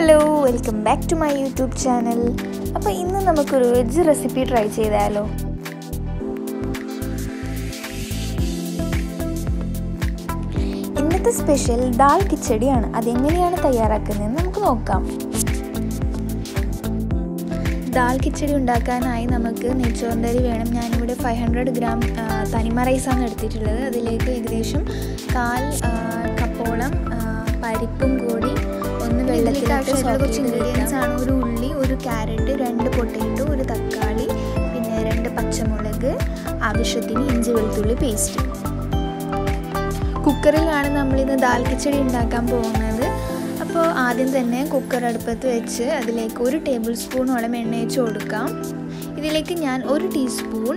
Welcome back to my YouTube channel അപ്പോൾ ഇന്ന് നമുക്കൊരു വെജ് റെസിപ്പി ട്രൈ ചെയ്താലോ? ഇന്നത്തെ സ്പെഷ്യൽ ദാൽ കിച്ചടിയാണ്. അതെങ്ങനെയാണ് തയ്യാറാക്കുന്നതെന്ന് നമുക്ക് നോക്കാം. ദാൽ കിച്ചടി ഉണ്ടാക്കാനായി നമുക്ക് നെയ്ച്ചോറിന്റെ വേണം. ഞാനിവിടെ ഫൈവ് ഹൺഡ്രഡ് ഗ്രാം തനിമ റൈസാണ് എടുത്തിട്ടുള്ളത്. അതിലേക്ക് ഏകദേശം കാൽ കപ്പോളം പരിപ്പും കൂടി ഒന്ന് വെള്ളത്തിലിട്ട് കുറച്ച് ഇൻഗ്രീഡിയൻസ് ആണ്. ഒരു ഉള്ളി ഒരു ക്യാരറ്റ് രണ്ട് പൊട്ടേറ്റോ ഒരു തക്കാളി പിന്നെ രണ്ട് പച്ചമുളക് ആവശ്യത്തിന് ഇഞ്ചി വെളുത്തുള്ളി പേസ്റ്റ് കുക്കറിലാണ് നമ്മളിന്ന് ദാൽ കിച്ചടി ഉണ്ടാക്കാൻ പോകുന്നത്. അപ്പോൾ ആദ്യം തന്നെ കുക്കർ അടുപ്പത്ത് വെച്ച് അതിലേക്ക് ഒരു ടേബിൾ സ്പൂണോളം എണ്ണ വെച്ച് കൊടുക്കാം. ഇതിലേക്ക് ഞാൻ ഒരു ടീസ്പൂൺ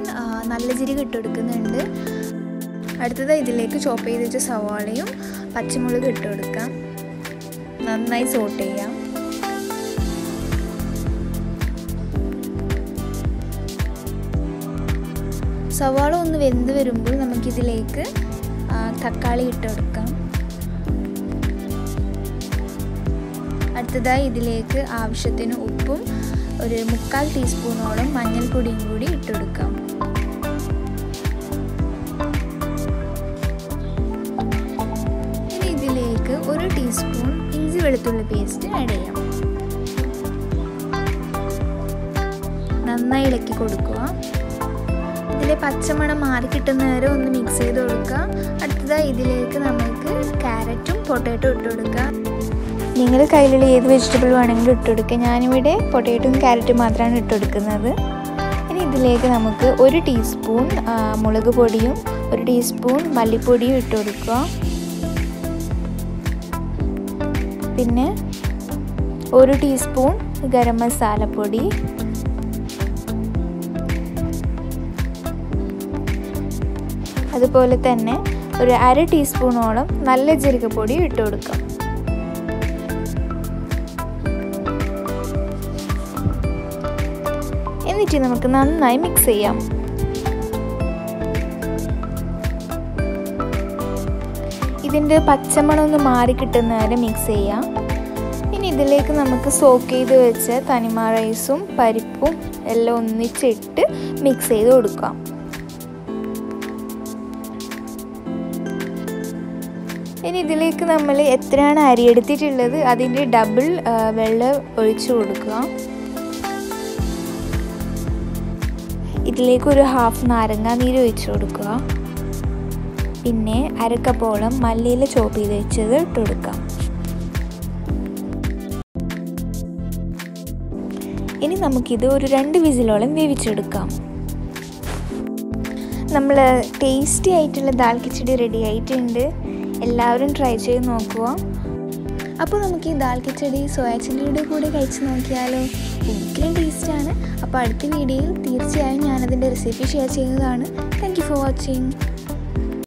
നല്ല ജീരകം ഇട്ട് കൊടുക്കുന്നുണ്ട്. അടുത്തത് ഇതിലേക്ക് ചോപ്പ് ചെയ്ത് വെച്ച സവാളയും പച്ചമുളക് ഇട്ട് കൊടുക്കാം. നന്നായി സോട്ട് ചെയ്യാം. സവാള ഒന്ന് വെന്ത് വരുമ്പോൾ നമുക്കിതിലേക്ക് തക്കാളി ഇട്ട് കൊടുക്കാം അടുത്തതായി ഇതിലേക്ക് ആവശ്യത്തിന് ഉപ്പും ഒരു മുക്കാൽ ടീസ്പൂണോളം മഞ്ഞൾപ്പൊടിയും കൂടി ഇട്ടെടുക്കാം. ഇനി വെളുത്തുള്ളി പേസ്റ്റ് ആഡ് ചെയ്യാം. നന്നായി ഇളക്കി കൊടുക്കുക. ഇതിലെ പച്ചമണം മാറി കിട്ടുന്ന വരെ ഒന്ന് മിക്സ് ചെയ്ത് കൊടുക്കുക. അടുത്തതായി ഇതിലേക്ക് നമുക്ക് ക്യാരറ്റും പൊട്ടാറ്റോ ഇട്ട് കൊടുക്കുക. നിങ്ങളുടെ കയ്യിലുള്ള ഏത് വെജിറ്റബിൾ വേണമെങ്കിലും ഇട്ട് കൊടുക്കുക. ഞാനിവിടെ പൊട്ടാറ്റോയും ക്യാരറ്റും മാത്രമാണ് ഇട്ട് കൊടുക്കുന്നത്. ഇനി ഇതിലേക്ക് നമുക്ക് ഒരു ടീസ്പൂൺ മുളക് പൊടിയും ഒരു ടീസ്പൂൺ മല്ലിപ്പൊടിയും ഇട്ട് കൊടുക്കുക. പിന്നെ ഒരു ടീസ്പൂൺ ഗരം മസാലപ്പൊടി അതുപോലെ തന്നെ ഒരു അര ടീസ്പൂണോളം നല്ല ജീരകപ്പൊടി ഇട്ട് കൊടുക്കാം. എന്നിട്ട് നമുക്ക് നന്നായി മിക്സ് ചെയ്യാം. ഇതിന്റെ പച്ചമണം ഒന്ന് കിട്ടുന്ന വരെ മിക്സ് ചെയ്യാം. ഇനി ഇതിലേക്ക് നമുക്ക് സോക്ക് ചെയ്ത് വെച്ച തനിമ റൈസും പരിപ്പും എല്ലാം ഒന്നിച്ചിട്ട് മിക്സ് ചെയ്ത് കൊടുക്കാം. ഇനി ഇതിലേക്ക് നമ്മൾ എത്രയാണ് അരി എടുത്തിട്ടുള്ളത് അതിന്റെ ഡബിൾ വെള്ളം ഒഴിച്ചു കൊടുക്കുക. ഇതിലേക്ക് ഒരു ഹാഫ് നാരങ്ങ നീര് ഒഴിച്ചു കൊടുക്കുക. പിന്നെ അരക്കപ്പോളം മല്ലിയിൽ ചോപ്പ് ചെയ്ത് വെച്ചത് ഇട്ടുകൊടുക്കാം ഇനി നമുക്കിത് ഒരു രണ്ട് വിസിലോളം വേവിച്ചെടുക്കാം. നമ്മൾ ടേസ്റ്റി ആയിട്ടുള്ള ദാൽ കിച്ചടി റെഡി ആയിട്ടുണ്ട്. എല്ലാവരും ട്രൈ ചെയ്ത് നോക്കുക. അപ്പോൾ നമുക്ക് ഈ ദാൽ കിച്ചടി സോയാ ചില്ലിയുടെ കൂടെ കഴിച്ച് നോക്കിയാലോ. ഒരിക്കലും ടേസ്റ്റാണ് അപ്പോൾ അടുത്ത വീഡിയോയിൽ തീർച്ചയായും ഞാനതിന്റെ റെസിപ്പി ഷെയർ ചെയ്യുന്നതാണ്. Thank for watching